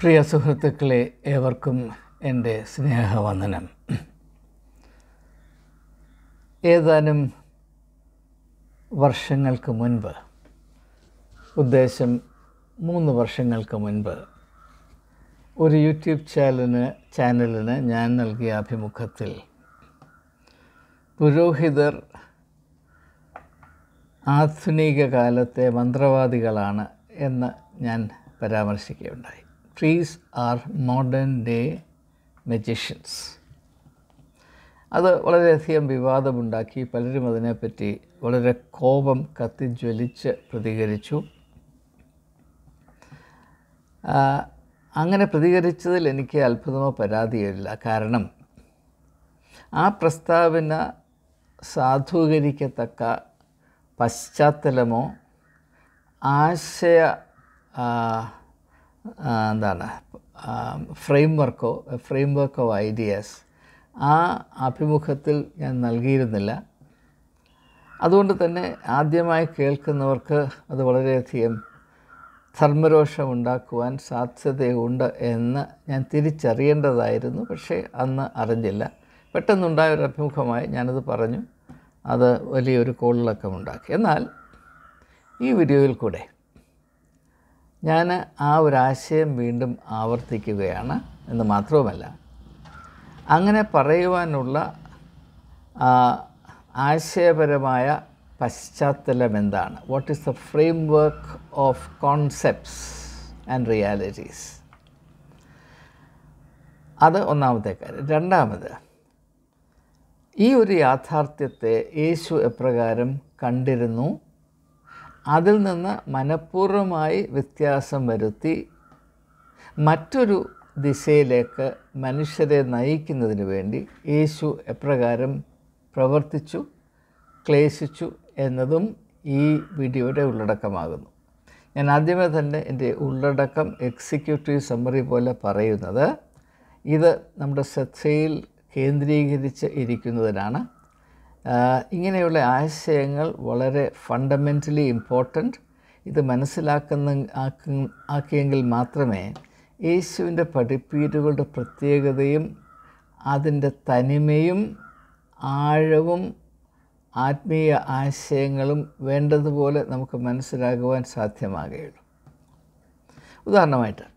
പ്രിയ സുഹൃത്തുക്കളെ ഏവർക്കും എന്റെ സ്നേഹവന്ദനം. ഏതാനും വർഷങ്ങൾക്ക് മുൻപ് ഉദ്ദേശം മൂന്ന് വർഷങ്ങൾക്ക് മുൻപ് ഒരു യൂട്യൂബ് ചാനലിന് ചാനലിന് ഞാൻ നൽകിയ അഭിമുഖത്തിൽ പുരോഹിതർ ആധുനിക കാലത്തെ മന്ത്രവാദികളാണ് എന്ന് ഞാൻ പരാമർശിക്കുകയുണ്ടായി. Trees are modern day magicians അത് വളരെയധികം വിവാദമുണ്ടാക്കി പലരും അതിനെപ്പറ്റി വളരെ കോപം കത്തിജ്വലിച്ച് പ്രതികരിച്ചു. അങ്ങനെ പ്രതികരിച്ചതിൽ എനിക്ക് അത്ഭുതമോ പരാതിയില്ല കാരണം ആ പ്രസ്താവന സാധൂകരിക്കത്തക്ക പശ്ചാത്തലമോ ആശയ എന്താണ്? ഫ്രെയിം വർക്കോ ഫ്രെയിം വർക്ക് ഓഫ് ഐഡിയാസ് ആ അഭിമുഖത്തിൽ ഞാൻ നൽകിയിരുന്നില്ല. അതുകൊണ്ട് തന്നെ ആദ്യമായി കേൾക്കുന്നവർക്ക് അത് വളരെയധികം ധർമ്മരോഷം ഉണ്ടാക്കുവാൻ സാധ്യതയുണ്ട് എന്ന് ഞാൻ തിരിച്ചറിയേണ്ടതായിരുന്നു. പക്ഷേ അന്ന് അറിഞ്ഞില്ല. പെട്ടെന്നുണ്ടായ ഒരു അഭിമുഖമായി ഞാനത് പറഞ്ഞു. അത് വലിയൊരു കോളിളക്കമുണ്ടാക്കി. എന്നാൽ ഈ വീഡിയോയിൽ കൂടെ ഞാൻ ആ ഒരു ആശയം വീണ്ടും ആവർത്തിക്കുകയാണ് എന്ന് മാത്രവുമല്ല. അങ്ങനെ പറയുവാനുള്ള ആശയപരമായ പശ്ചാത്തലം എന്താണ്? What is the framework of concepts and realities അത് ഒന്നാമത്തെ കാര്യം. രണ്ടാമത് ഈ ഒരു യാഥാർത്ഥ്യത്തെ യേശു എപ്രകാരം കണ്ടിരുന്നു? അതിൽ നിന്ന് മനഃപൂർവമായി വ്യത്യാസം വരുത്തി മറ്റൊരു ദിശയിലേക്ക് മനുഷ്യരെ നയിക്കുന്നതിന് വേണ്ടി യേശു എപ്രകാരം പ്രവർത്തിച്ചു ക്ലേശിച്ചു എന്നതും ഈ വീഡിയോയുടെ ഉള്ളടക്കമാകുന്നു. ഞാൻ ആദ്യമേ തന്നെ എന്റെ ഉള്ളടക്കം എക്സിക്യൂട്ടീവ് സമ്മറി പോലെ പറയുന്നത് ഇത് നമ്മുടെ ശ്രദ്ധയിൽ കേന്ദ്രീകരിച്ച് ഇരിക്കുന്നതിനാണ്. ഇങ്ങനെയുള്ള ആശയങ്ങൾ വളരെ ഫണ്ടമെന്റലി ഇമ്പോർട്ടന്റ് ഇത് മനസ്സിലാക്കുന്ന ആക്ക- ആക്കിയെങ്കിൽ മാത്രമേ യേശുവിന്റെ പഠിപ്പീരുകളുടെ പ്രത്യേകതയും അതിന്റെ തനിമയും ആഴവും ആത്മീയ ആശയങ്ങളും വേണ്ടതുപോലെ നമുക്ക് മനസ്സിലാകുവാൻ സാധ്യമാകുകയുള്ളൂ. ഉദാഹരണമായിട്ട്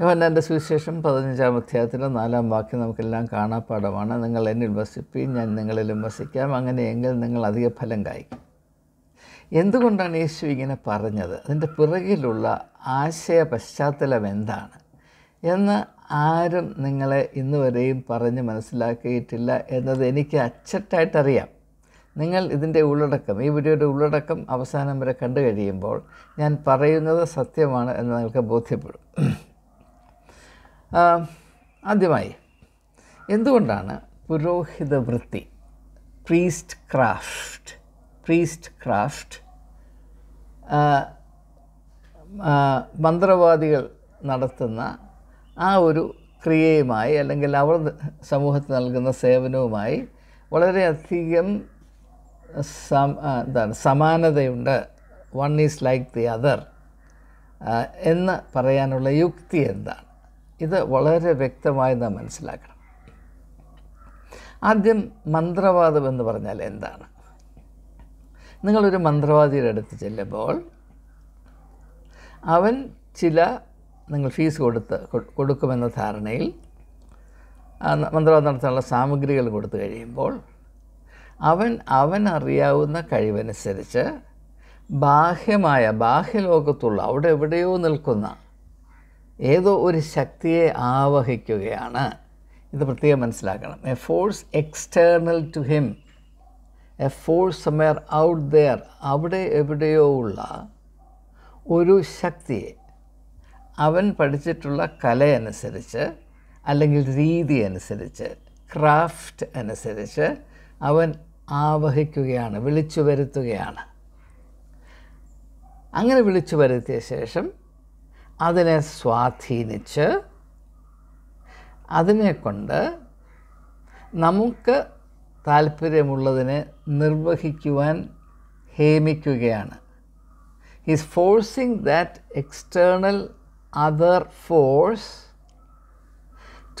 യോഹന്നാന്റെ സുവിശേഷം പതിനഞ്ചാം അധ്യായത്തിന്റെ നാലാം വാക്യം നമുക്കെല്ലാം കാണാപ്പാടമാണ് നിങ്ങൾ എന്നിൽ വസിപ്പീൻ ഞാൻ നിങ്ങളിലും വസിക്കാം. അങ്ങനെയെങ്കിൽ നിങ്ങൾ അധിക ഫലം കായ്ക്കും. എന്തുകൊണ്ടാണ് യേശു ഇങ്ങനെ പറഞ്ഞത്? അതിന്റെ പിറകിലുള്ള ആശയ പശ്ചാത്തലം എന്താണ്? എന്ന് ആരും നിങ്ങളെ ഇന്ന് വരെയും പറഞ്ഞ് മനസ്സിലാക്കിയിട്ടില്ല എന്നത് എനിക്ക് അച്ചട്ടായിട്ടറിയാം. നിങ്ങൾ ഇതിന്റെ ഉള്ളടക്കം ഈ വീഡിയോയുടെ ഉള്ളടക്കം അവസാനം വരെ കണ്ടു കഴിയുമ്പോൾ ഞാൻ പറയുന്നത് സത്യമാണ് എന്ന് നിങ്ങൾക്ക് ബോധ്യപ്പെടും. ആദ്യമായി എന്തുകൊണ്ടാണ് പുരോഹിത വൃത്തി പ്രീസ്റ്റ് ക്രാഫ്റ്റ് പ്രീസ്റ്റ് ക്രാഫ്റ്റ് മന്ത്രവാദികൾ നടത്തുന്ന ആ ഒരു ക്രിയയുമായി അല്ലെങ്കിൽ അവർ സമൂഹത്തിൽ നൽകുന്ന സേവനവുമായി വളരെയധികം എന്താണ് സമാനതയുണ്ട്. One is like the other എന്ന് പറയാനുള്ള യുക്തി എന്താണ്? ഇത് വളരെ വ്യക്തമായി നാം മനസ്സിലാക്കണം. ആദ്യം മന്ത്രവാദം എന്ന് പറഞ്ഞാൽ എന്താണ്? നിങ്ങളൊരു മന്ത്രവാദിയുടെ അടുത്ത് ചെല്ലുമ്പോൾ അവൻ ചില നിങ്ങൾ ഫീസ് കൊടുത്ത് കൊടുക്കുമെന്ന ധാരണയിൽ മന്ത്രവാദം നടത്താനുള്ള സാമഗ്രികൾ കൊടുത്തു കഴിയുമ്പോൾ അവൻ അവൻ അറിയാവുന്ന കഴിവനുസരിച്ച് ബാഹ്യമായ ബാഹ്യലോകത്തുള്ള അവിടെ എവിടെയോ നിൽക്കുന്ന ഏതോ ഒരു ശക്തിയെ ആവഹിക്കുകയാണ്. ഇത് പ്രത്യേകം മനസ്സിലാക്കണം. A force external to him a force somewhere out there അവിടെ എവിടെയോ ഉള്ള ഒരു ശക്തിയെ അവൻ പഠിച്ചിട്ടുള്ള കലയനുസരിച്ച് അല്ലെങ്കിൽ രീതി അനുസരിച്ച് ക്രാഫ്റ്റ് അനുസരിച്ച് അവൻ ആവഹിക്കുകയാണ് വിളിച്ചു വരുത്തുകയാണ് അങ്ങനെ വിളിച്ചു വരുത്തിയ ശേഷം അതിനെ സ്വാധീനിച്ച് അതിനെക്കൊണ്ട് നമുക്ക് താല്പര്യമുള്ളതിനെ നിർവഹിക്കുവാൻ ഹേമിക്കുകയാണ്. Is forcing that external other force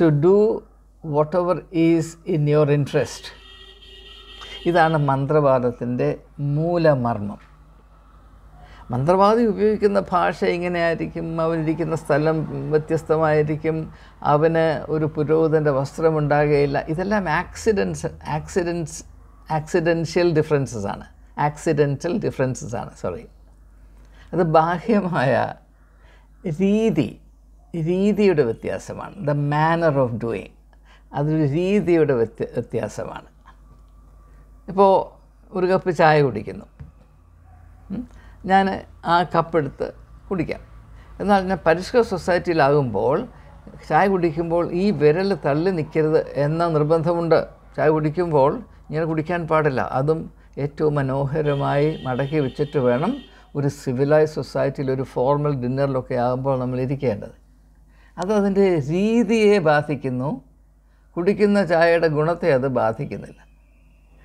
to do whatever is in your interest ഇതാണ് മന്ത്രവാദത്തിന്റെ മൂലമർമ്മം. മന്ത്രവാദി ഉപയോഗിക്കുന്ന ഭാഷ ഇങ്ങനെയായിരിക്കും അവനിരിക്കുന്ന സ്ഥലം വ്യത്യസ്തമായിരിക്കും. അവന് ഒരു പുരോഹിതന്റെ വസ്ത്രമുണ്ടാകുകയില്ല ഇതെല്ലാം ആക്സിഡൻസ് ആക്സിഡൻസ് ആക്സിഡൻഷ്യൽ ഡിഫറൻസസ് ആണ്. ആക്സിഡൻഷ്യൽ ഡിഫറൻസസ് ആണ്. സോറി അത് ബാഹ്യമായ രീതി രീതിയുടെ വ്യത്യാസമാണ്. ദ മാനർ ഓഫ് ഡൂയിങ് അതൊരു രീതിയുടെ വ്യത്യ വ്യത്യാസമാണ്. ഇപ്പോൾ ഒരു കപ്പ് ചായ കുടിക്കുന്നു. ഞാൻ ആ കപ്പെടുത്ത് കുടിക്കാം. എന്നാൽ ഞാൻ പരിഷ്കൃത സൊസൈറ്റിയിലാകുമ്പോൾ ചായ കുടിക്കുമ്പോൾ ഈ വിരൽ തള്ളി നിൽക്കരുത് എന്ന നിർബന്ധമുണ്ട്. ചായ കുടിക്കുമ്പോൾ ഇങ്ങനെ കുടിക്കാൻ പാടില്ല. അതും ഏറ്റവും മനോഹരമായി മടക്കി വെച്ചിട്ട് വേണം ഒരു സിവിലൈസ് സൊസൈറ്റിയിൽ ഒരു ഫോർമൽ ഡിന്നറിലൊക്കെ ആകുമ്പോൾ നമ്മൾ ഇരിക്കേണ്ടത്. അത് അതിന്റെ രീതിയെ ബാധിക്കുന്നു. കുടിക്കുന്ന ചായയുടെ ഗുണത്തെ അത് ബാധിക്കുന്നില്ല.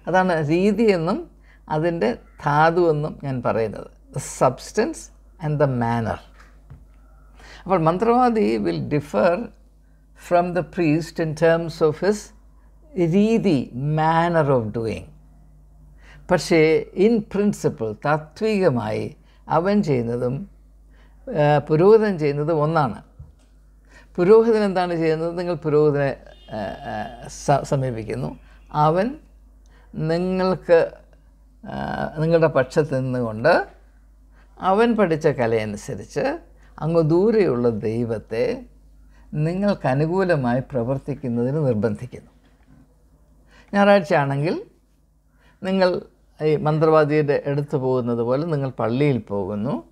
അതാണ് രീതിയെന്നും അതിന്റെ ധാതു എന്നും ഞാൻ പറയുന്നത്. സബ്സ്റ്റൻസ് ആൻഡ് ദ മാനർ അപ്പോൾ മന്ത്രവാദി will differ from the priest in terms of his രീതി മാനർ ഓഫ് ഡൂയിങ് പക്ഷേ ഇൻ പ്രിൻസിപ്പിൾ താത്വികമായി അവൻ ചെയ്യുന്നതും പുരോഹിതൻ ചെയ്യുന്നതും ഒന്നാണ്. പുരോഹിതൻ എന്താണ് ചെയ്യുന്നത്? നിങ്ങൾ പുരോഹിതനെ സമീപിക്കുന്നു. അവൻ നിങ്ങൾക്ക് നിങ്ങളുടെ പക്ഷത്ത് നിന്നുകൊണ്ട് അവൻ പഠിച്ച കലയനുസരിച്ച് അങ്ങ് ദൂരെയുള്ള ദൈവത്തെ നിങ്ങൾക്ക് അനുകൂലമായി പ്രവർത്തിക്കുന്നതിന് നിർബന്ധിക്കുന്നു. ഞായറാഴ്ച ആണെങ്കിൽ നിങ്ങൾ ഈ മന്ത്രവാദിയുടെ അടുത്ത് പോകുന്നത് പോലെ നിങ്ങൾ പള്ളിയിൽ പോകുന്നു.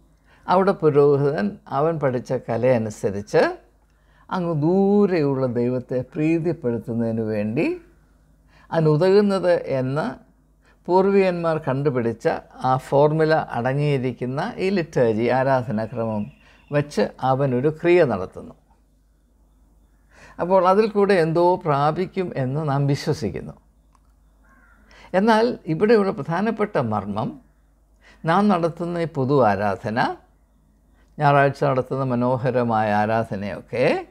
അവിടെ പുരോഹിതൻ അവൻ പഠിച്ച കലയനുസരിച്ച് അങ്ങ് ദൂരെയുള്ള ദൈവത്തെ പ്രീതിപ്പെടുത്തുന്നതിന് വേണ്ടി അതിനുതകുന്നത് എന്ന് പൂർവികന്മാർ കണ്ടുപിടിച്ച ആ ഫോർമുല അടങ്ങിയിരിക്കുന്ന ഈ ലിറ്റേജി ആരാധനാക്രമം വച്ച് അവനൊരു ക്രിയ നടത്തുന്നു. അപ്പോൾ അതിൽ കൂടെ എന്തോ പ്രാപിക്കും എന്ന് നാം വിശ്വസിക്കുന്നു. എന്നാൽ ഇവിടെയുള്ള പ്രധാനപ്പെട്ട മർമ്മം നാം നടത്തുന്ന ഈ പൊതു ആരാധന ഞായറാഴ്ച നടത്തുന്ന മനോഹരമായ ആരാധനയൊക്കെ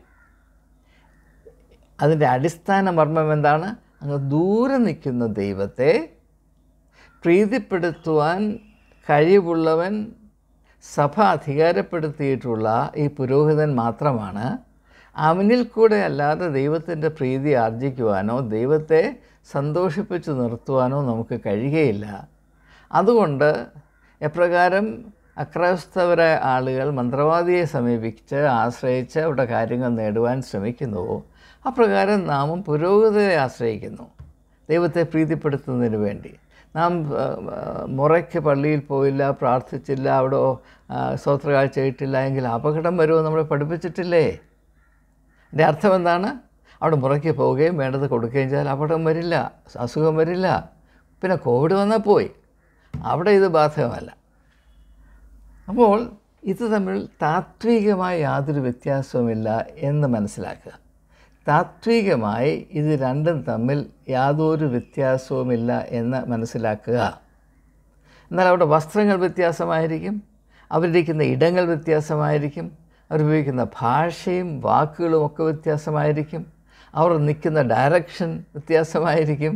അതിന്റെ അടിസ്ഥാന മർമ്മം എന്താണ്? അങ്ങ് ദൂരെ നിൽക്കുന്ന ദൈവത്തെ പ്രീതിപ്പെടുത്തുവാൻ കഴിവുള്ളവൻ സഭ അധികാരപ്പെടുത്തിയിട്ടുള്ള ഈ പുരോഹിതൻ മാത്രമാണ്. അവനിൽ കൂടെ അല്ലാതെ ദൈവത്തിന്റെ പ്രീതി ആർജിക്കുവാനോ ദൈവത്തെ സന്തോഷിപ്പിച്ചു നിർത്തുവാനോ നമുക്ക് കഴിയുകയില്ല. അതുകൊണ്ട് എപ്രകാരം അക്രൈസ്തവരായ ആളുകൾ മന്ത്രവാദിയെ സമീപിച്ച് ആശ്രയിച്ച് അവിടെ കാര്യങ്ങൾ നേടുവാൻ ശ്രമിക്കുന്നുവോ അപ്രകാരം നാമും പുരോഗതിയെ ആശ്രയിക്കുന്നു ദൈവത്തെ പ്രീതിപ്പെടുത്തുന്നതിന് വേണ്ടി. നാം മുറയ്ക്ക് പള്ളിയിൽ പോയില്ല പ്രാർത്ഥിച്ചില്ല അവിടെ സ്തോത്ര കാഴ്ച ഇട്ടില്ല എങ്കിൽ അപകടം വരുമോ നമ്മളെ പഠിപ്പിച്ചിട്ടില്ലേ? എന്റെ അർത്ഥം എന്താണ്? അവിടെ മുറയ്ക്ക് പോവുകയും വേണ്ടത് കൊടുക്കുകയും ചെയ്താൽ അപകടം വരില്ല അസുഖം വരില്ല. പിന്നെ കോവിഡ് വന്നാൽ പോയി. അവിടെ ഇത് ബാധകമല്ല. അപ്പോൾ ഇത് തമ്മിൽ താത്വികമായ യാതൊരു വ്യത്യാസവുമില്ല എന്ന് മനസ്സിലാക്കുക. താത്വികമായി ഇത് രണ്ടും തമ്മിൽ യാതൊരു വ്യത്യാസവുമില്ല എന്ന് മനസ്സിലാക്കുക. എന്നാൽ അവരുടെ വസ്ത്രങ്ങൾ വ്യത്യാസമായിരിക്കും അവരിരിക്കുന്ന ഇടങ്ങൾ വ്യത്യാസമായിരിക്കും അവരുപയോഗിക്കുന്ന ഭാഷയും വാക്കുകളും ഒക്കെ വ്യത്യാസമായിരിക്കും അവർ നിൽക്കുന്ന ഡയറക്ഷൻ വ്യത്യാസമായിരിക്കും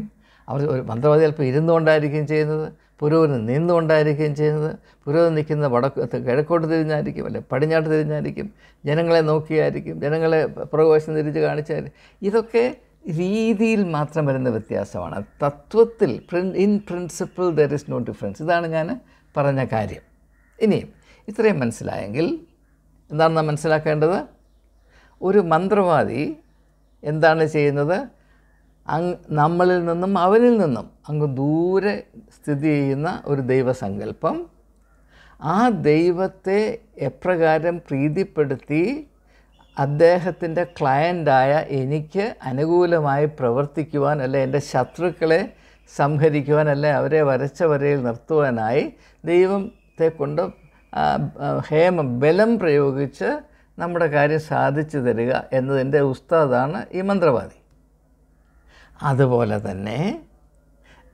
അവർ ഒരു മന്ത്രവാദി ചിലപ്പോൾ ഇരുന്നുകൊണ്ടായിരിക്കും ചെയ്യുന്നത് പുരോഹിതൻ നിന്നുകൊണ്ടായിരിക്കും ചെയ്യുന്നത്. പുരോഹിതൻ നിൽക്കുന്ന വടക്ക് കിഴക്കോട്ട് തിരിഞ്ഞായിരിക്കും അല്ലെ പടിഞ്ഞാട്ട് തിരിഞ്ഞായിരിക്കും. ജനങ്ങളെ നോക്കിയായിരിക്കും ജനങ്ങളെ പ്രകോശം തിരിച്ച് കാണിച്ചായിരിക്കും. ഇതൊക്കെ രീതിയിൽ മാത്രം വരുന്ന വ്യത്യാസമാണ്. തത്വത്തിൽ in principle there is no difference. ഇതാണ് ഞാൻ പറഞ്ഞ കാര്യം. ഇനിയും ഇത്രയും മനസ്സിലായെങ്കിൽ എന്താണ് നാം മനസ്സിലാക്കേണ്ടത്? ഒരു മന്ത്രവാദി എന്താണ് ചെയ്യുന്നത്? അങ് നമ്മളിൽ നിന്നും അവനിൽ നിന്നും അങ്ങ് ദൂരെ സ്ഥിതി ചെയ്യുന്ന ഒരു ദൈവസങ്കല്പം. ആ ദൈവത്തെ എപ്രകാരം പ്രീതിപ്പെടുത്തി അദ്ദേഹത്തിന്റെ ക്ലയന്റായ എനിക്ക് അനുകൂലമായി പ്രവർത്തിക്കുവാൻ അല്ലെ എന്റെ ശത്രുക്കളെ സംഹരിക്കുവാൻ അല്ലെ അവരെ വരച്ച വരയിൽ നിർത്തുവാനായി ദൈവത്തെ കൊണ്ട് ഹേമ ബലം പ്രയോഗിച്ച് നമ്മുടെ കാര്യം സാധിച്ചു തരിക എന്നതിന്റെ ഉസ്താദാണ് ഈ മന്ത്രവാദി. അതുപോലെ തന്നെ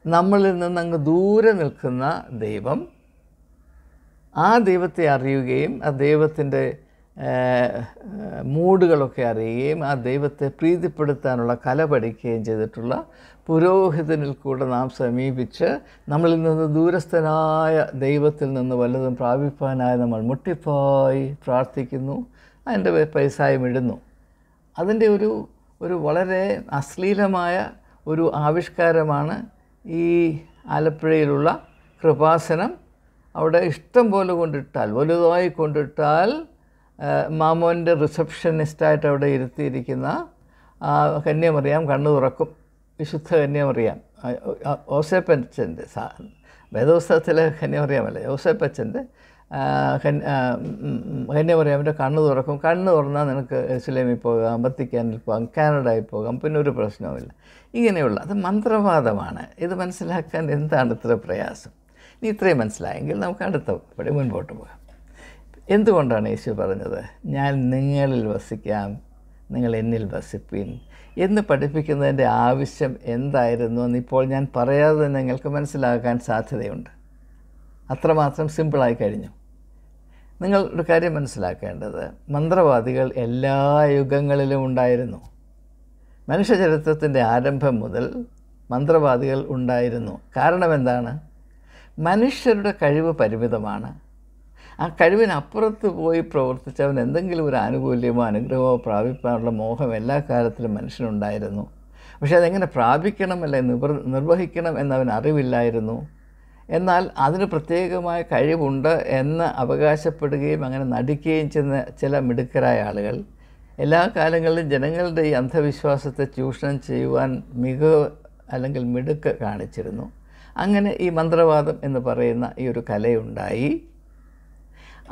നമ്മളിൽ നിന്ന് അങ്ങ് ദൂരെ നിൽക്കുന്ന ദൈവം ആ ദൈവത്തെ അറിയുകയും ആ ദൈവത്തിന്റെ മൂടുകളൊക്കെ അറിയുകയും ആ ദൈവത്തെ പ്രീതിപ്പെടുത്താനുള്ള കല പഠിക്കുകയും ചെയ്തിട്ടുള്ള പുരോഹിതനിൽ കൂടെ നാം സമീപിച്ച് നമ്മളിൽ നിന്ന് ദൂരസ്ഥനായ ദൈവത്തിൽ നിന്ന് വല്ലതും പ്രാപിപ്പാനായി നമ്മൾ മുട്ടിപ്പോയി പ്രാർത്ഥിക്കുന്നു. അതിന്റെ പൈസായും ഇടുന്നു. അതിന്റെ ഒരു ഒരു വളരെ അശ്ലീലമായ ഒരു ആവിഷ്കാരമാണ് ഈ ആലപ്പുഴയിലുള്ള കൃപാസനം. അവിടെ ഇഷ്ടം പോലെ കൊണ്ടിട്ടാൽ വലുതായി കൊണ്ടിട്ടാൽ മാമോന്റെ റിസപ്ഷനിസ്റ്റായിട്ട് അവിടെ ഇരുത്തിയിരിക്കുന്ന കന്യമറിയാം കണ്ണു തുറക്കും. വിശുദ്ധ കന്യമറിയാം. ഓസേപ്പച്ചന്റെ സാ വേദപുസ്തകത്തിലെ കന്യാമറിയാമല്ലേ ഓസേപ്പച്ചന്റെ കൻ പറയാം ഉം, കണ്ണ് തുറക്കും. കണ്ണ് തുറന്നാൽ നിനക്ക് ഇസ്ലേമിൽ പോകാം വത്തിക്കാനിൽ പോകാം കാനഡയിൽ പോകാം. പിന്നെ ഒരു പ്രശ്നവുമില്ല ഇങ്ങനെയുള്ള അത് മന്ത്രവാദമാണ്. ഇത് മനസ്സിലാക്കാൻ എന്താണ് ഇത്ര പ്രയാസം? ഇനി ഇത്രയും മനസ്സിലായെങ്കിൽ നമുക്ക് അടുത്ത പടി മുൻപോട്ട് പോകാം. എന്തുകൊണ്ടാണ് യേശു പറഞ്ഞത്? ഞാൻ നിങ്ങളിൽ വസിക്കാം നിങ്ങൾ എന്നിൽ വസിപ്പിൻ. എന്ന് പഠിപ്പിക്കുന്നതിന്റെ ആവശ്യം എന്തായിരുന്നു എന്ന് ഇപ്പോൾ ഞാൻ പറയാതെ നിങ്ങൾക്ക് മനസ്സിലാക്കാൻ സാധ്യതയുണ്ട്. അത്രമാത്രം സിമ്പിളായി കഴിഞ്ഞു. നിങ്ങൾ ഒരു കാര്യം മനസ്സിലാക്കേണ്ടത് മന്ത്രവാദികൾ എല്ലാ യുഗങ്ങളിലും ഉണ്ടായിരുന്നു. മനുഷ്യചരിത്രത്തിന്റെ ആരംഭം മുതൽ മന്ത്രവാദികൾ ഉണ്ടായിരുന്നു. കാരണം എന്താണ്? മനുഷ്യരുടെ കഴിവ് പരിമിതമാണ്. ആ കഴിവിനപ്പുറത്ത് പോയി പ്രവർത്തിച്ചവൻ എന്തെങ്കിലും ഒരു ആനുകൂല്യമോ അനുഗ്രഹമോ പ്രാപിക്കാനുള്ള മോഹം എല്ലാ കാലത്തിലും മനുഷ്യനുണ്ടായിരുന്നു. പക്ഷേ അതെങ്ങനെ പ്രാപിക്കണം അല്ലെ നിവർ നിർവഹിക്കണം എന്നവൻ അറിവില്ലായിരുന്നു. എന്നാൽ അതിന് പ്രത്യേകമായ കഴിവുണ്ട് എന്ന് അവകാശപ്പെടുകയും അങ്ങനെ നടിക്കുകയും ചെയ്യുന്ന ചില മിടുക്കരായ ആളുകൾ. എല്ലാ കാലങ്ങളിലും ജനങ്ങളുടെ ഈ അന്ധവിശ്വാസത്തെ ചൂഷണം ചെയ്യുവാൻ മികവ് അല്ലെങ്കിൽ മിടുക്ക് കാണിച്ചിരുന്നു. അങ്ങനെ ഈ മന്ത്രവാദം എന്ന് പറയുന്ന ഈ ഒരു കലയുണ്ടായി.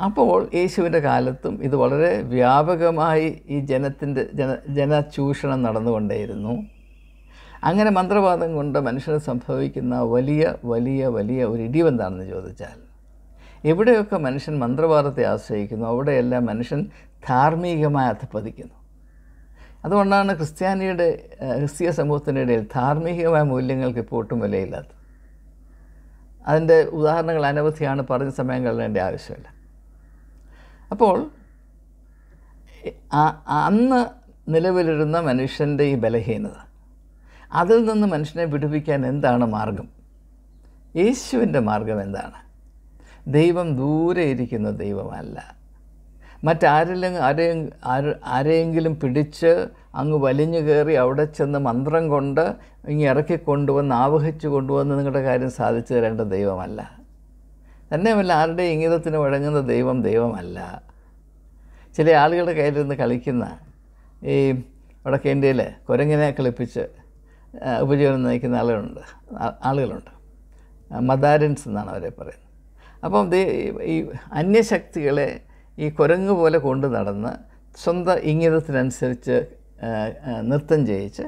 അപ്പോൾ യേശുവിന്റെ കാലത്തും ഇത് വളരെ വ്യാപകമായി ഈ ജനത്തിന്റെ ജന ജനചൂഷണം നടന്നുകൊണ്ടേയിരുന്നു. അങ്ങനെ മന്ത്രവാദം കൊണ്ട് മനുഷ്യന് സംഭവിക്കുന്ന വലിയ വലിയ വലിയ ഒരു ഇടിവെന്താണെന്ന് ചോദിച്ചാൽ എവിടെയൊക്കെ മനുഷ്യൻ മന്ത്രവാദത്തെ ആശ്രയിക്കുന്നു അവിടെയെല്ലാം മനുഷ്യൻ ധാർമ്മികമായി അധപ്പതിക്കുന്നു അതുകൊണ്ടാണ് ക്രിസ്ത്യാനിയുടെ ക്രിസ്തീയ സമൂഹത്തിന്റെ ഇടയിൽ ധാർമ്മികമായ മൂല്യങ്ങൾക്ക് ഇപ്പോൾ ഒട്ടും വിലയില്ലാത്തത്. അതിന്റെ ഉദാഹരണങ്ങൾ അനവധിയാണ് പറഞ്ഞ സമയം കളയേണ്ട ആവശ്യമില്ല. അപ്പോൾ അന്ന് നിലവിലിരുന്ന മനുഷ്യന്റെ ഈ ബലഹീനത അതിൽ നിന്ന് മനുഷ്യനെ വിടുവിക്കാൻ എന്താണ് മാർഗം? യേശുവിന്റെ മാർഗം എന്താണ്? ദൈവം ദൂരെ ഇരിക്കുന്ന ദൈവമല്ല. മറ്റാരെങ്കിലും ആരെയും ആരെയെങ്കിലും പിടിച്ച് അങ്ങ് വലിഞ്ഞു കയറി അവിടെ ചെന്ന് മന്ത്രം കൊണ്ട് ഇങ്ങ് ഇറക്കി കൊണ്ടുവന്ന് ആവഹിച്ചു കൊണ്ടുവന്ന് നിങ്ങളുടെ കാര്യം സാധിച്ചു തരേണ്ട ദൈവമല്ല. തന്നെയുമല്ല ആരുടെ ഇംഗിതത്തിന് വഴങ്ങുന്ന ദൈവം ദൈവമല്ല. ചില ആളുകളുടെ കയ്യിലിരുന്ന് കളിക്കുന്ന ഈ വടക്കേ ഇന്ത്യയിൽ കുരങ്ങിനെ കളിപ്പിച്ച് ഉപജീവനം നയിക്കുന്ന ആളുകളുണ്ട്. ആളുകളുണ്ട്. മദാരൻസ് എന്നാണ് അവരെ പറയുന്നത്. അപ്പം ഈ അന്യശക്തികളെ ഈ കുരങ്ങ് പോലെ കൊണ്ടു നടന്ന് സ്വന്തം ഇംഗിതത്തിനനുസരിച്ച് നൃത്തം ചെയ്യിച്ച്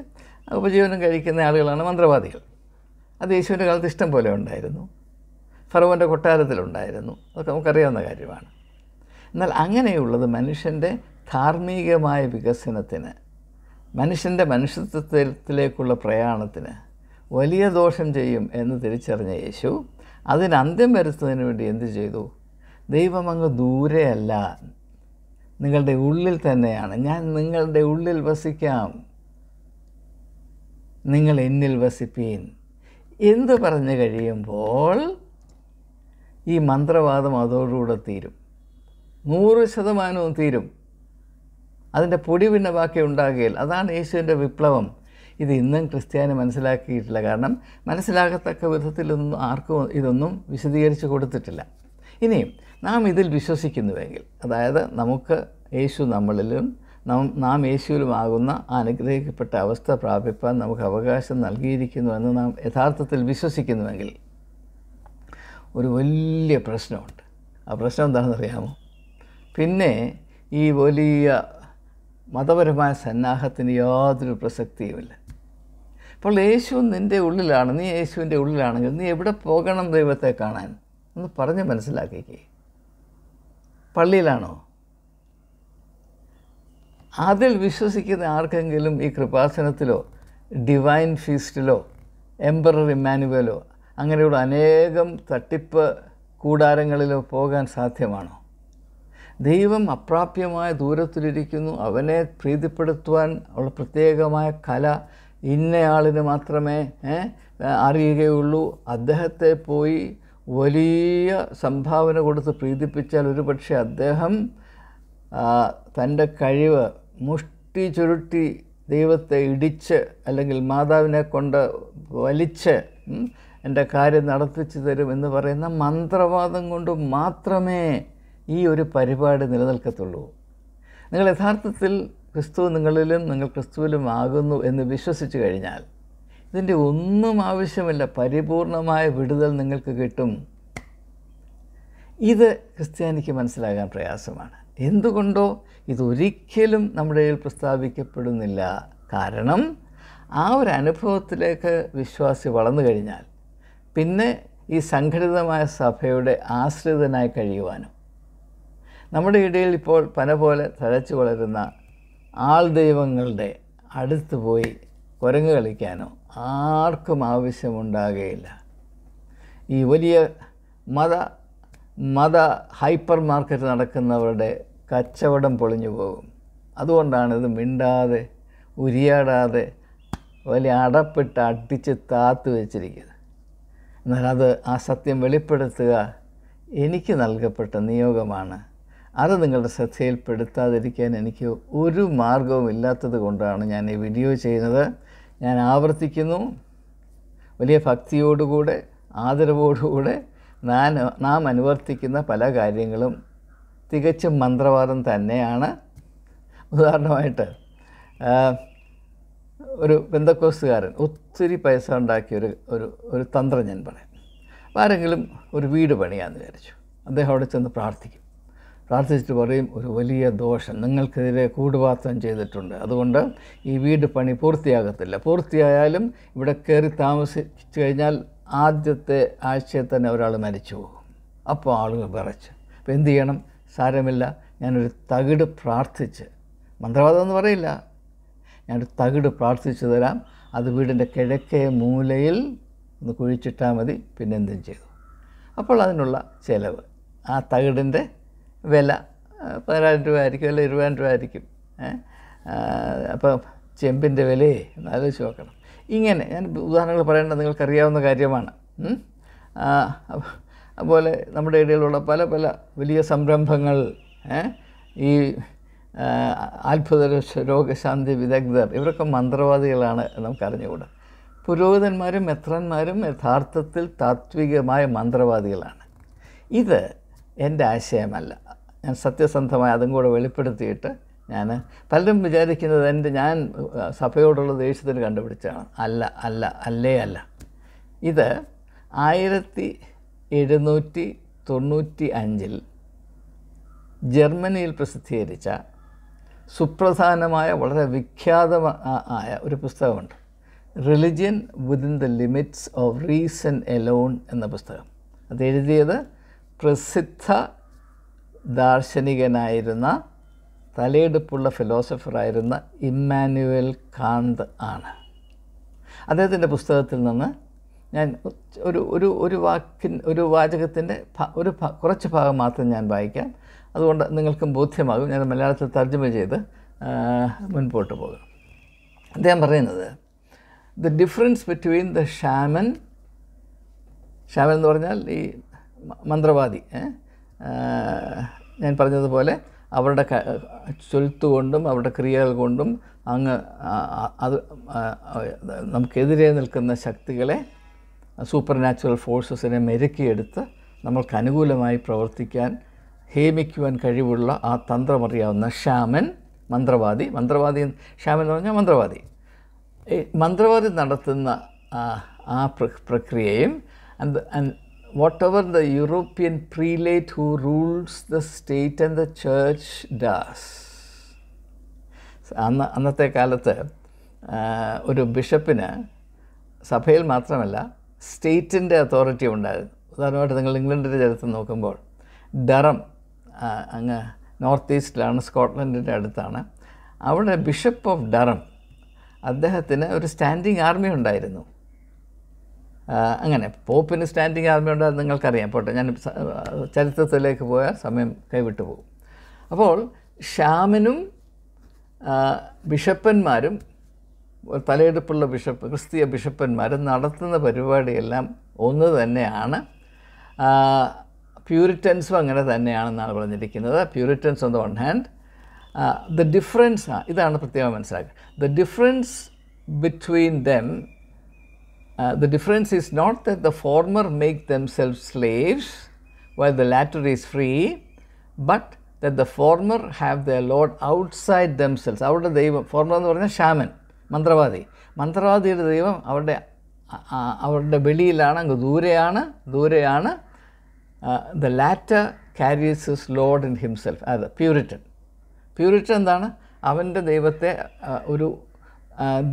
ഉപജീവനം കഴിക്കുന്ന ആളുകളാണ് മന്ത്രവാദികൾ. അത് യേശുവിന്റെ കാലത്ത് ഇഷ്ടം പോലെ ഉണ്ടായിരുന്നു. ഫറവന്റെ കൊട്ടാരത്തിലുണ്ടായിരുന്നു. അതൊക്കെ നമുക്കറിയാവുന്ന കാര്യമാണ്. എന്നാൽ അങ്ങനെയുള്ളത് മനുഷ്യന്റെ ധാർമ്മികമായ വികസനത്തിന് മനുഷ്യന്റെ മനുഷ്യത്വത്തിലേക്കുള്ള പ്രയാണത്തിന് വലിയ ദോഷം ചെയ്യും എന്ന് തിരിച്ചറിഞ്ഞ യേശു അതിന് അന്ത്യം വരുത്തുന്നതിന് വേണ്ടി എന്ത് ചെയ്തു? ദൈവം അങ്ങ് ദൂരെയല്ല. നിങ്ങളുടെ ഉള്ളിൽ തന്നെയാണ്. ഞാൻ നിങ്ങളുടെ ഉള്ളിൽ വസിക്കാം. നിങ്ങൾ എന്നിൽ വസിപ്പീൻ. എന്ത് പറഞ്ഞു കഴിയുമ്പോൾ ഈ മന്ത്രവാദം അതോടുകൂടെ തീരും. നൂറ് ശതമാനവും തീരും. അതിന്റെ പൊടി പിന്നെ ബാക്കി ഉണ്ടാകുകയില്ല അതാണ് യേശുവിന്റെ വിപ്ലവം. ഇത് ഇന്നും ക്രിസ്ത്യാനി മനസ്സിലാക്കിയിട്ടില്ല. കാരണം മനസ്സിലാകത്തക്ക വിധത്തിലൊന്നും ആർക്കും ഇതൊന്നും വിശദീകരിച്ച് കൊടുത്തിട്ടില്ല. ഇനിയും നാം ഇതിൽ വിശ്വസിക്കുന്നുവെങ്കിൽ അതായത് നമുക്ക് യേശു നമ്മളിലും നാം നാം യേശുവിലുമാകുന്ന അനുഗ്രഹിക്കപ്പെട്ട അവസ്ഥ പ്രാപിപ്പാൻ നമുക്ക് അവകാശം നൽകിയിരിക്കുന്നുവെന്ന് നാം യഥാർത്ഥത്തിൽ വിശ്വസിക്കുന്നുവെങ്കിൽ ഒരു വലിയ പ്രശ്നമുണ്ട്. ആ പ്രശ്നം എന്താണെന്നറിയാമോ? പിന്നെ ഈ വലിയ മതപരമായ സന്നാഹത്തിന് യാതൊരു പ്രസക്തിയുമില്ല. അപ്പോൾ യേശു നിന്റെ ഉള്ളിലാണ് നീ യേശുവിന്റെ ഉള്ളിലാണെങ്കിൽ നീ എവിടെ പോകണം ദൈവത്തെ കാണാൻ? ഒന്ന് പറഞ്ഞ് മനസ്സിലാക്കിക്കേ. പള്ളിയിലാണോ? അതിൽ വിശ്വസിക്കുന്ന ആർക്കെങ്കിലും ഈ കൃപാസനത്തിലോ ഡിവൈൻ ഫീസ്റ്റിലോ എംബറർ ഇമ്മാനുവലോ അങ്ങനെയുള്ള അനേകം തട്ടിപ്പ് കൂടാരങ്ങളിലോ പോകാൻ സാധ്യമാണോ? ദൈവം അപ്രാപ്യമായ ദൂരത്തിലിരിക്കുന്നു. അവനെ പ്രീതിപ്പെടുത്തുവാൻ ഉള്ള പ്രത്യേകമായ കല ഇന്നയാളിന് മാത്രമേ അറിയുകയുള്ളൂ. അദ്ദേഹത്തെ പോയി വലിയ സംഭാവന കൊടുത്ത് പ്രീതിപ്പിച്ചാൽ ഒരുപക്ഷെ അദ്ദേഹം തന്റെ കഴിവ് മുഷ്ടി ചുരുട്ടി ദൈവത്തെ ഇടിച്ച് അല്ലെങ്കിൽ മാതാവിനെ കൊണ്ട് വലിച്ച് എന്റെ കാര്യം നടത്തിച്ചു തരും എന്ന് പറയുന്ന മന്ത്രവാദം കൊണ്ട് മാത്രമേ ഈ ഒരു പരിപാടി നിലനിൽക്കത്തുള്ളൂ. നിങ്ങൾ യഥാർത്ഥത്തിൽ ക്രിസ്തു നിങ്ങളിലും നിങ്ങൾ ക്രിസ്തുവിലും ആകുന്നു എന്ന് വിശ്വസിച്ചു കഴിഞ്ഞാൽ ഇതിന്റെ ഒന്നും ആവശ്യമില്ല. പരിപൂർണമായ വിടുതൽ നിങ്ങൾക്ക് കിട്ടും. ഇത് ക്രിസ്ത്യാനിക്ക് മനസ്സിലാകാൻ പ്രയാസമാണ്. എന്തുകൊണ്ടോ ഇതൊരിക്കലും നമ്മുടെ കയ്യിൽ പ്രസ്താവിക്കപ്പെടുന്നില്ല. കാരണം ആ ഒരു അനുഭവത്തിലേക്ക് വിശ്വാസി വളർന്നു കഴിഞ്ഞാൽ പിന്നെ ഈ സംഘടിതമായ സഭയുടെ ആശ്രിതനായി കഴിയുവാനും നമ്മുടെ ഇടയിൽ ഇപ്പോൾ പന പോലെ തഴച്ചു വളരുന്ന ആൾ ദൈവങ്ങളുടെ അടുത്ത് പോയി കുരങ്ങ് കളിക്കാനോ ആർക്കും ആവശ്യമുണ്ടാകുകയില്ല ഈ വലിയ മത മത ഹൈപ്പർ മാർക്കറ്റ് നടക്കുന്നവരുടെ കച്ചവടം പൊളിഞ്ഞു പോകും. അതുകൊണ്ടാണ് ഇത് മിണ്ടാതെ ഉരിയാടാതെ വലിയ അടപ്പിട്ട് അടിച്ച് താത്തു വെച്ചിരിക്കുന്നത്. എന്നാൽ അത് ആ സത്യം വെളിപ്പെടുത്തുക എനിക്ക് നൽകപ്പെട്ട നിയോഗമാണ്. അത് നിങ്ങളുടെ ശ്രദ്ധയിൽപ്പെടുത്താതിരിക്കാൻ എനിക്ക് ഒരു മാർഗവും ഇല്ലാത്തത് കൊണ്ടാണ് ഞാൻ ഈ വീഡിയോ ചെയ്യുന്നത്. ഞാൻ ആവർത്തിക്കുന്നു. വലിയ ഭക്തിയോടുകൂടെ ആദരവോടുകൂടെ ഞാൻ നാം അനുവർത്തിക്കുന്ന പല കാര്യങ്ങളും തികച്ചും മന്ത്രവാദം തന്നെയാണ്. ഉദാഹരണമായിട്ട് ഒരു ബന്ധക്കോസുകാരൻ ഒത്തിരി പൈസ ഉണ്ടാക്കിയ ഒരു ഒരു ഒരു തന്ത്രം ഞാൻ പറയാം. ആരെങ്കിലും ഒരു വീട് പണിയാന്ന് വിചാരിച്ചു. അദ്ദേഹം അവിടെ ചെന്ന് പ്രാർത്ഥിക്കും. പ്രാർത്ഥിച്ചിട്ട് പറയും ഒരു വലിയ ദോഷം നിങ്ങൾക്കെതിരെ കൂടുപാത്രം ചെയ്തിട്ടുണ്ട്. അതുകൊണ്ട് ഈ വീട് പണി പൂർത്തിയാകത്തില്ല. പൂർത്തിയായാലും ഇവിടെ കയറി താമസിച്ചു കഴിഞ്ഞാൽ ആദ്യത്തെ ആഴ്ചയിൽ തന്നെ ഒരാൾ മരിച്ചു പോകും. അപ്പോൾ ആളുകൾ വിറച്ച്. അപ്പോൾ എന്തു ചെയ്യണം? സാരമില്ല. ഞാനൊരു തകിട് പ്രാർത്ഥിച്ച്. മന്ത്രവാദം എന്ന് പറയില്ല. ഞാനൊരു തകിട് പ്രാർത്ഥിച്ചു തരാം. അത് വീടിന്റെ കിഴക്കേ മൂലയിൽ ഒന്ന് കുഴിച്ചിട്ടാൽ മതി. പിന്നെന്തും ചെയ്തു. അപ്പോൾ അതിനുള്ള ചിലവ്. ആ തകിടിന്റെ വില പതിനായിരം രൂപ ആയിരിക്കും അല്ലെങ്കിൽ ഇരുപതിനായിരം രൂപ ആയിരിക്കും. അപ്പം ചെമ്പിന്റെ വിലയെ ആലോചിച്ച് നോക്കണം. ഇങ്ങനെ ഞാൻ ഉദാഹരണങ്ങൾ പറയേണ്ടത് നിങ്ങൾക്കറിയാവുന്ന കാര്യമാണ്. അതുപോലെ നമ്മുടെ ഇടയിലുള്ള പല പല വലിയ സംരംഭങ്ങൾ ഈ അത്ഭുത രോഗശാന്തി വിദഗ്ധർ ഇവരൊക്കെ മന്ത്രവാദികളാണ് നമുക്കറിഞ്ഞുകൂടാ പുരോഹിതന്മാരും മെത്രന്മാരും യഥാർത്ഥത്തിൽ താത്വികമായ മന്ത്രവാദികളാണ്. ഇത് എന്റെ ആശയമല്ല. ഞാൻ സത്യസന്ധമായി അതും കൂടെ വെളിപ്പെടുത്തിയിട്ട് ഞാൻ പലരും വിചാരിക്കുന്നത് എന്റെ ഞാൻ സഭയോടുള്ള ദേഷ്യത്തിന് കണ്ടുപിടിച്ചാണ് അല്ല അല്ല അല്ലേ അല്ല. ഇത് ആയിരത്തി എഴുന്നൂറ്റി തൊണ്ണൂറ്റി അഞ്ചിൽ ജർമ്മനിയിൽ പ്രസിദ്ധീകരിച്ച സുപ്രധാനമായ വളരെ വിഖ്യാത ആയ ഒരു പുസ്തകമുണ്ട്. Religion within the limits of reason alone എന്ന പുസ്തകം. അത് എഴുതിയത് പ്രസിദ്ധ ദാർശനികനായിരുന്ന തലയെടുപ്പുള്ള ഫിലോസഫറായിരുന്ന ഇമ്മാനുവൽ കാന്ത് ആണ്. അദ്ദേഹത്തിന്റെ പുസ്തകത്തിൽ നിന്ന് ഞാൻ ഒരു ഒരു ഒരു വാക്കിൻ ഒരു വാചകത്തിന്റെ ഒരു കുറച്ച് ഭാഗം മാത്രം ഞാൻ വായിക്കാം. അതുകൊണ്ട് നിങ്ങൾക്കും ബോധ്യമാകും. ഞാൻ മലയാളത്തിൽ തർജമ ചെയ്ത് മുൻപോട്ട് പോകും. അദ്ദേഹം പറയുന്നത് the difference between the shaman shaman എന്ന് പറഞ്ഞാൽ ഈ മന്ത്രവാദി ഞാൻ പറഞ്ഞതുപോലെ അവരുടെ ചൊൽത്ത് കൊണ്ടും അവരുടെ ക്രിയകൾ കൊണ്ടും അങ്ങ് അത് നമുക്കെതിരെ നിൽക്കുന്ന ശക്തികളെ സൂപ്പർ നാച്ചുറൽ ഫോഴ്സസിനെ മെരുക്കിയെടുത്ത് നമ്മൾക്ക് അനുകൂലമായി പ്രവർത്തിക്കാൻ ഹേമിക്കുവാൻ കഴിവുള്ള ആ തന്ത്രമറിയാവുന്ന ഷാമൻ മന്ത്രവാദി. മന്ത്രവാദി ഷാമൻ എന്ന് പറഞ്ഞാൽ മന്ത്രവാദി. മന്ത്രവാദി നടത്തുന്ന ആ, ആ പ്ര- പ്രക്രിയയും and the European prelate who rules the state and the church does. അന്ന് അന്നത്തെ കാലത്ത് ഒരു ബിഷപ്പിന് സഭയിൽ മാത്രമല്ല സ്റ്റേറ്റിന്റെ അതോറിറ്റി ഉണ്ടായിരുന്നു. ഉദാഹരണമായിട്ട് നിങ്ങൾ ഇംഗ്ലണ്ടിന്റെ ചരിത്രം നോക്കുമ്പോൾ ഡറം അങ്ങ് നോർത്ത് ഈസ്റ്റിലാണ് സ്കോട്ട്ലൻഡിന്റെ അടുത്താണ്. അവിടെ ബിഷപ്പ് ഓഫ് ഡറം അദ്ദേഹത്തിന് ഒരു സ്റ്റാൻഡിങ് ആർമി ഉണ്ടായിരുന്നു. അങ്ങനെ. പോപ്പിന് സ്റ്റാൻഡിങ് ആർമി ഉണ്ടായിരുന്നു നിങ്ങൾക്കറിയാം. പോട്ടെ ഞാൻ ചരിത്രത്തിലേക്ക് പോയാൽ സമയം കൈവിട്ടു പോകും. അപ്പോൾ ഷ്യാമിനും ബിഷപ്പന്മാരും തലയെടുപ്പുള്ള ബിഷപ്പ് ക്രിസ്തീയ ബിഷപ്പന്മാരും നടത്തുന്ന പരിപാടിയെല്ലാം ഒന്ന് തന്നെയാണ്. പ്യൂരിറ്റൻസും അങ്ങനെ തന്നെയാണെന്നാണ് പറഞ്ഞിരിക്കുന്നത്. Puritans on the one hand the difference ഇതാണ് പ്രത്യേകം മനസ്സിലാക്കുക. The difference between them Uh, the difference is not that the former make themselves slaves while the latter is free, but that the former have their Lord outside themselves. അവരുടെ ദൈവം former എന്ന് പറഞ്ഞാൽ shaman മന്ത്രവാദി. മന്ത്രവാദിയുടെ ദൈവം അവരുടെ അവരുടെ വെളിയിലാണ് അങ്ങ് ദൂരെയാണ് ദൂരെയാണ് the latter carries his load in himself അത് പ്യൂരിറ്റൻ പ്യൂരിറ്റൻ എന്താണ്? അവന്റെ ദൈവത്തെ ഒരു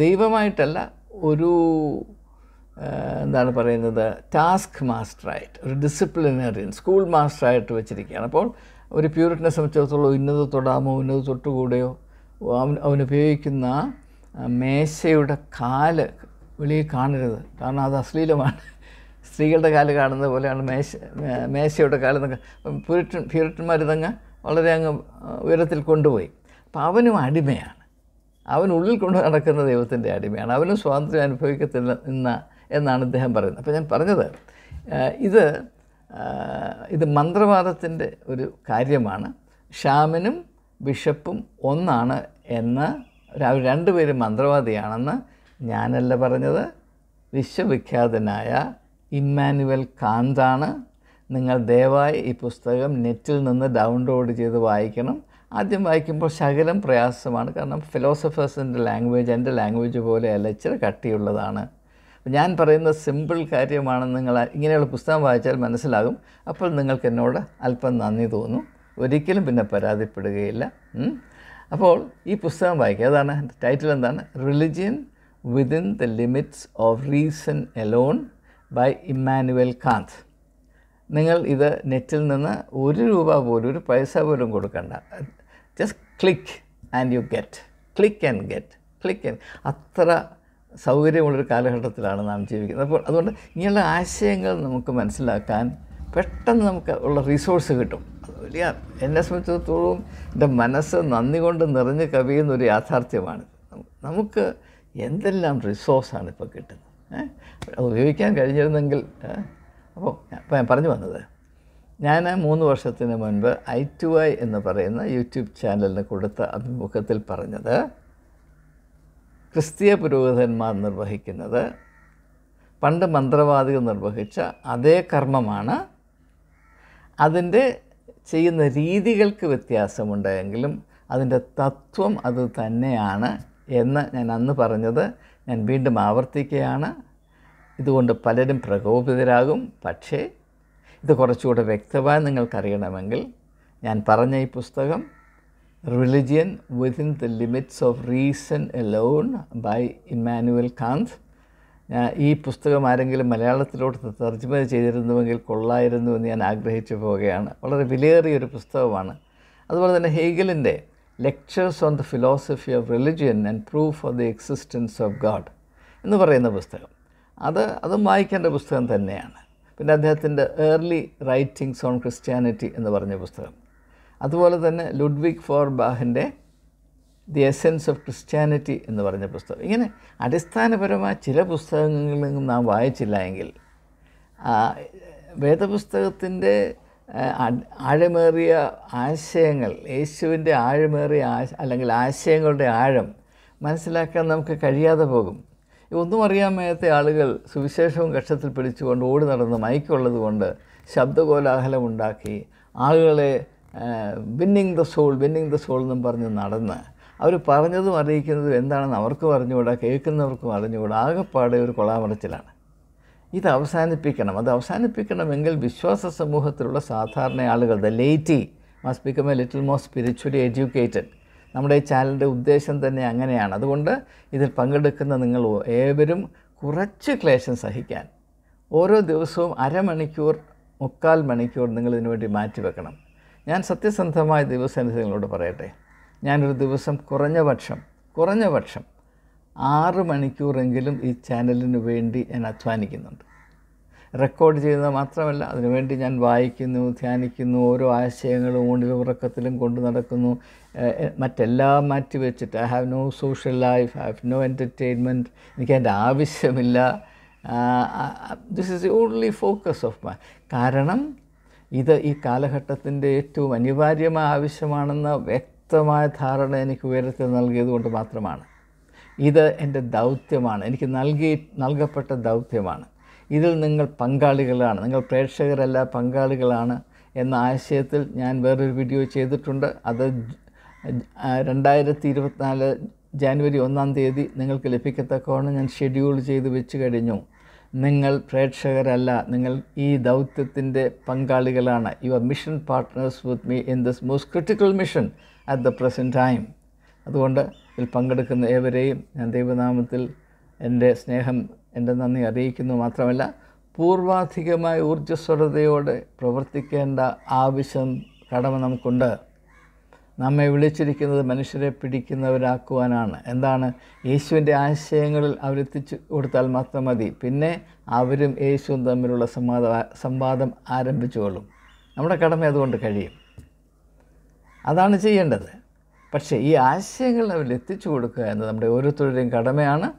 ദൈവമായിട്ടല്ല ഒരു എന്താണ് പറയുന്നത് ടാസ്ക് മാസ്റ്ററായിട്ട് ഒരു ഡിസിപ്ലിനറിയൻ സ്കൂൾ മാസ്റ്ററായിട്ട് വെച്ചിരിക്കുകയാണ്. അപ്പോൾ ഒരു പ്യൂരിറ്റിനെ സംബന്ധിച്ചിടത്തോളം ഉന്നത തൊടാമോ ഉന്നത തൊട്ടുകൂടെയോ അവൻ ഉപയോഗിക്കുന്ന മേശയുടെ കാൽ വെളിയിൽ കാണരുത്. കാരണം അത് അശ്ലീലമാണ്. സ്ത്രീകളുടെ കാൽ കാണുന്നത് പോലെയാണ് മേശ മേശയുടെ കാൽ എന്നൊക്കെ. പ്യൂരിറ്റൻ പ്യൂരിറ്റന്മാർ ഇതങ്ങ് വളരെ അങ്ങ് ഉയരത്തിൽ കൊണ്ടുപോയി. അപ്പം അവനും അടിമയാണ്. അവൻ ഉള്ളിൽ കൊണ്ട് നടക്കുന്ന ദൈവത്തിന്റെ അടിമയാണ്. അവനും സ്വാതന്ത്ര്യം അനുഭവിക്കത്തില്ല എന്ന എന്നാണ് ഇദ്ദേഹം പറയുന്നത്. അപ്പോൾ ഞാൻ പറഞ്ഞത് ഇത് ഇത് മന്ത്രവാദത്തിന്റെ ഒരു കാര്യമാണ്. ഷാമിനും ബിഷപ്പും ഒന്നാണ് എന്ന് അവർ രണ്ടുപേരും മന്ത്രവാദിയാണെന്ന് ഞാനല്ല പറഞ്ഞത്. വിശ്വവിഖ്യാതനായ ഇമ്മാനുവൽ കാന്താണ്. നിങ്ങൾ ദയവായി ഈ പുസ്തകം നെറ്റിൽ നിന്ന് ഡൗൺലോഡ് ചെയ്ത് വായിക്കണം. ആദ്യം വായിക്കുമ്പോൾ ശകലം പ്രയാസമാണ്. കാരണം ഫിലോസഫേഴ്സിന്റെ ലാംഗ്വേജ് എന്റെ ലാംഗ്വേജ് പോലെയല്ല ഇച്ചിരി കട്ടിയുള്ളതാണ്. ഞാൻ പറയുന്ന സിമ്പിൾ കാര്യമാണ് നിങ്ങൾ ഇങ്ങനെയുള്ള പുസ്തകം വായിച്ചാൽ മനസ്സിലാകും. അപ്പോൾ നിങ്ങൾക്ക് എന്നോട് അല്പം നന്ദി തോന്നും. ഒരിക്കലും പിന്നെ പരാതിപ്പെടുകയില്ല. അപ്പോൾ ഈ പുസ്തകം വായിക്കുക. അതാണ് ടൈറ്റിൽ എന്താണ്? Religion within the limits of reason alone by Immanuel Kant നിങ്ങൾ ഇത് നെറ്റിൽ നിന്ന് ഒരു രൂപ പോലും ഒരു പൈസ പോലും കൊടുക്കണ്ട. Just click and you get click and get click and അത്ര സൗകര്യമുള്ളൊരു കാലഘട്ടത്തിലാണ് നാം ജീവിക്കുന്നത്. അപ്പോൾ അതുകൊണ്ട് ഇങ്ങനെയുള്ള ആശയങ്ങൾ നമുക്ക് മനസ്സിലാക്കാൻ പെട്ടെന്ന് നമുക്ക് ഉള്ള റിസോഴ്സ് കിട്ടും. വലിയ എന്നെ സംബന്ധിച്ചിടത്തോളം എന്റെ മനസ്സ് നന്ദി കൊണ്ട് നിറഞ്ഞ് കവിയുന്ന ഒരു യാഥാർത്ഥ്യമാണ്. നമുക്ക് എന്തെല്ലാം റിസോഴ്സാണ് ഇപ്പോൾ കിട്ടുന്നത്? അത് ഉപയോഗിക്കാൻ കഴിഞ്ഞിരുന്നെങ്കിൽ അപ്പോൾ അപ്പോൾ ഞാൻ പറഞ്ഞു വന്നത് ഞാൻ മൂന്ന് വർഷത്തിന് മുൻപ് ഐ ടു ഐ എന്ന് പറയുന്ന യൂട്യൂബ് ചാനലിന് കൊടുത്ത അഭിമുഖത്തിൽ പറഞ്ഞത് ക്രിസ്തീയ പുരോഹിതന്മാർ നിർവഹിക്കുന്നത്. പണ്ട് മന്ത്രവാദികൾ നിർവഹിച്ച അതേ കർമ്മമാണ്. അതിന്റെ ചെയ്യുന്ന രീതികൾക്ക് വ്യത്യാസമുണ്ടെങ്കിലും അതിന്റെ തത്വം അത് തന്നെയാണ് എന്ന് ഞാൻ അന്ന് പറഞ്ഞത്. ഞാൻ വീണ്ടും ആവർത്തിക്കുകയാണ്. ഇതുകൊണ്ട് പലരും പ്രകോപിതരാകും. പക്ഷേ ഇത് കുറച്ചുകൂടെ വ്യക്തമായി നിങ്ങൾക്കറിയണമെങ്കിൽ ഞാൻ പറഞ്ഞ ഈ പുസ്തകം religion within the limits of reason alone by Immanuel Kant ഈ പുസ്തകം ആരെങ്കിലും മലയാളത്തിലോട്ട് തർജമ ചെയ്തിരുന്നുവെങ്കിൽ കൊള്ളായിരുന്നു എന്ന് ഞാൻ ആഗ്രഹിച്ചു പോവുകയാണ്. വളരെ വിലയേറിയ ഒരു പുസ്തകമാണ്. അതുപോലെ തന്നെ ഹേഗലിന്റെ lectures on the philosophy of religion and proof of the existence of God എന്ന് പറയുന്ന പുസ്തകം. അത് അതും വായിക്കേണ്ട പുസ്തകം തന്നെയാണ്. പിന്നെ അദ്ദേഹത്തിന്റെ ഏർലി റൈറ്റിങ്സ് ഓൺ ക്രിസ്ത്യാനിറ്റി എന്ന് പറഞ്ഞ പുസ്തകം. അതുപോലെ തന്നെ ലുഡ്വിഗ് ഫോർ ബാഹിന്റെ ദി എസെൻസ് ഓഫ് ക്രിസ്ത്യാനിറ്റി എന്ന് പറഞ്ഞ പുസ്തകം. ഇങ്ങനെ അടിസ്ഥാനപരമായ ചില പുസ്തകങ്ങളും നാം വായിച്ചില്ല എങ്കിൽ വേദപുസ്തകത്തിന്റെ ആഴമേറിയ ആശയങ്ങൾ യേശുവിന്റെ ആഴമേറിയ ആശ അല്ലെങ്കിൽ ആശയങ്ങളുടെ ആഴം മനസ്സിലാക്കാൻ നമുക്ക് കഴിയാതെ പോകും. ഒന്നും അറിയാൻ മേലത്തെ ആളുകൾ സുവിശേഷവും കക്ഷത്തിൽ പിടിച്ചുകൊണ്ട് ഓടി നടന്ന് മൈക്കുള്ളത് കൊണ്ട് ശബ്ദകോലാഹലമുണ്ടാക്കി ആളുകളെ winning the soul winning the soul എന്നും പറഞ്ഞ് നടന്ന് അവർ പറഞ്ഞതും അറിയിക്കുന്നതും എന്താണെന്ന് അവർക്കും അറിഞ്ഞുകൂടാ കേൾക്കുന്നവർക്കും അറിഞ്ഞുകൂടാ ആകെപ്പാടെ ഒരു കൊളാമറച്ചിലാണ് ഇത് അവസാനിപ്പിക്കണം. അത് അവസാനിപ്പിക്കണമെങ്കിൽ വിശ്വാസ സമൂഹത്തിലുള്ള സാധാരണ ആളുകൾ the laity must become a little more spiritually educated നമ്മുടെ ഈ ചാനലിന്റെ ഉദ്ദേശം തന്നെ അങ്ങനെയാണ്. അതുകൊണ്ട് ഇതിൽ പങ്കെടുക്കുന്ന നിങ്ങൾ ഏവരും കുറച്ച് ക്ലേശം സഹിക്കാൻ. ഓരോ ദിവസവും അരമണിക്കൂർ മുക്കാൽ മണിക്കൂർ നിങ്ങൾ ഇതിനു വേണ്ടി മാറ്റിവെക്കണം. ഞാൻ സത്യസന്ധമായ ദിവസം നിങ്ങളോട് പറയട്ടെ. ഞാനൊരു ദിവസം കുറഞ്ഞ പക്ഷം കുറഞ്ഞ പക്ഷം ആറ് മണിക്കൂറെങ്കിലും ഈ ചാനലിന് വേണ്ടി ഞാൻ അധ്വാനിക്കുന്നുണ്ട്. റെക്കോർഡ് ചെയ്യുന്നത് മാത്രമല്ല അതിനുവേണ്ടി ഞാൻ വായിക്കുന്നു ധ്യാനിക്കുന്നു ഓരോ ആശയങ്ങളും ഊണിൽ ഉറക്കത്തിലും കൊണ്ടു നടക്കുന്നു. മറ്റെല്ലാം മാറ്റി വെച്ചിട്ട് I have no social life I have no entertainment എനിക്ക് അതിന്റെ ആവശ്യമില്ല. This is the only focus of my കാരണം ഇത് ഈ കാലഘട്ടത്തിന്റെ ഏറ്റവും അനിവാര്യമായ ആവശ്യമാണെന്ന വ്യക്തമായ ധാരണ എനിക്ക് ഉയരത്തിൽ നൽകിയത് കൊണ്ട് മാത്രമാണ്. ഇത് എന്റെ ദൗത്യമാണ്. എനിക്ക് നൽകി നൽകപ്പെട്ട ദൗത്യമാണ്. ഇതിൽ നിങ്ങൾ പങ്കാളികളാണ്. നിങ്ങൾ പ്രേക്ഷകരല്ല പങ്കാളികളാണ് എന്ന ആശയത്തിൽ ഞാൻ വേറൊരു വീഡിയോ ചെയ്തിട്ടുണ്ട്. അത് രണ്ടായിരത്തി ഇരുപത്തിനാല് ജാനുവരി ഒന്നാം തീയതി നിങ്ങൾക്ക് ലഭിക്കത്തക്കവണ്ണം ഞാൻ ഷെഡ്യൂൾ ചെയ്ത് വെച്ച് കഴിഞ്ഞു. നിങ്ങൾ പ്രേക്ഷകരല്ല നിങ്ങൾ ഈ ദൗത്യത്തിന്റെ പങ്കാളികളാണ്. Your mission partners with me in this most critical mission at the present time അതുകൊണ്ട് ഇതിൽ പങ്കെടുക്കുന്ന ഏവരെയും ഞാൻ ദൈവനാമത്തിൽ എന്റെ സ്നേഹം എന്റെ നന്ദി അറിയിക്കുന്നു. മാത്രമല്ല പൂർവാധികമായ ഊർജസ്വലതയോടെ പ്രവർത്തിക്കേണ്ട ആവശ്യം കടമ നമുക്കുണ്ട്. നമ്മെ വിളിച്ചിരിക്കുന്നത് മനുഷ്യരെ പിടിക്കുന്നവരാക്കുവാനാണ്. എന്താണ്? യേശുവിന്റെ ആശയങ്ങളിൽ അവരെത്തിച്ചു കൊടുത്താൽ മാത്രം മതി. പിന്നെ അവരും യേശുവും തമ്മിലുള്ള സംവാദ സംവാദം ആരംഭിച്ചുകൊള്ളും നമ്മുടെ കടമ അതുകൊണ്ട് കഴിയും. അതാണ് ചെയ്യേണ്ടത്. പക്ഷേ ഈ ആശയങ്ങൾ അവരിൽ എത്തിച്ചു കൊടുക്കുക എന്നത് നമ്മുടെ ഓരോരുത്തരുടെയും കടമയാണ്.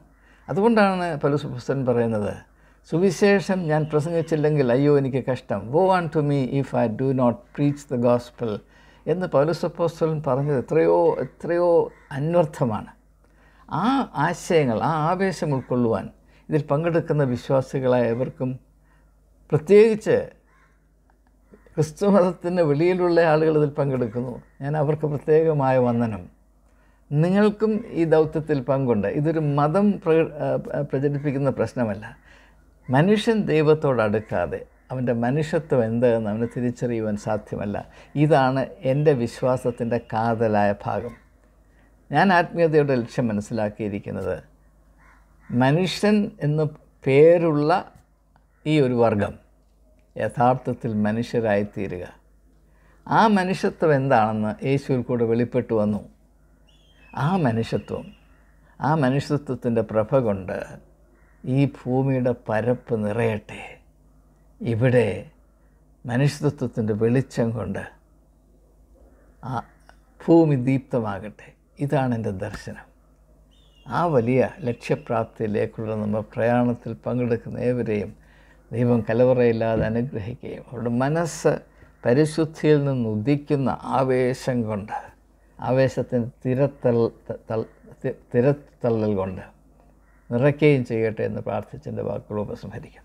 അതുകൊണ്ടാണ് പല പുസ്തകൻ പറയുന്നത് സുവിശേഷം ഞാൻ പ്രസംഗിച്ചില്ലെങ്കിൽ അയ്യോ എനിക്ക് കഷ്ടം. Woe unto me if I do not preach the gospel എന്ന് പൗലസപ്പോസ്റ്റലൻ പറഞ്ഞത് എത്രയോ എത്രയോ അന്വർത്ഥമാണ്. ആ ആശയങ്ങൾ ആ ആവേശം ഉൾക്കൊള്ളുവാൻ ഇതിൽ പങ്കെടുക്കുന്ന വിശ്വാസികളായ എവർക്കും പ്രത്യേകിച്ച് ക്രിസ്തു മതത്തിന് വെളിയിലുള്ള ആളുകൾ ഇതിൽ പങ്കെടുക്കുന്നു. ഞാൻ അവർക്ക് പ്രത്യേകമായ വന്ദനം. നിങ്ങൾക്കും ഈ ദൗത്യത്തിൽ പങ്കുണ്ട്. ഇതൊരു മതം പ്ര പ്രചരിപ്പിക്കുന്ന പ്രശ്നമല്ല. മനുഷ്യൻ ദൈവത്തോട് അടുക്കാതെ അവന്റെ മനുഷ്യത്വം എന്തെന്ന് അവന് തിരിച്ചറിയുവാൻ സാധ്യമല്ല. ഇതാണ് എന്റെ വിശ്വാസത്തിന്റെ കാതലായ ഭാഗം. ഞാൻ ആത്മീയതയുടെ ലക്ഷ്യം മനസ്സിലാക്കിയിരിക്കുന്നത് മനുഷ്യൻ എന്ന് പേരുള്ള ഈ ഒരു വർഗം യഥാർത്ഥത്തിൽ മനുഷ്യരായിത്തീരുക. ആ മനുഷ്യത്വം എന്താണെന്ന് യേശുവിൽ കൂടെ വെളിപ്പെട്ടു വന്നു. ആ മനുഷ്യത്വം ആ മനുഷ്യത്വത്തിന്റെ പ്രഭ കൊണ്ട് ഈ ഭൂമിയുടെ പരപ്പ് നിറയട്ടെ. ഇവിടെ മനുഷ്യത്വത്തിന്റെ വെളിച്ചം കൊണ്ട് ആ ഭൂമി ദീപ്തമാകട്ടെ. ഇതാണ് എന്റെ ദർശനം. ആ വലിയ ലക്ഷ്യപ്രാപ്തിയിലേക്കുള്ള നമ്മൾ പ്രയാണത്തിൽ പങ്കെടുക്കുന്ന ഏവരെയും ദൈവം കലവറയില്ലാതെ അനുഗ്രഹിക്കുകയും അവരുടെ മനസ്സ് പരിശുദ്ധിയിൽ നിന്ന് ഉദിക്കുന്ന ആവേശം കൊണ്ട് ആവേശത്തിന് തിരത്തൽ തിരത്തള്ളൽ കൊണ്ട് നിറയ്ക്കുകയും ചെയ്യട്ടെ എന്ന് പ്രാർത്ഥിച്ചതിന്റെ വാക്കുകൾ ഉപസംഹരിക്കും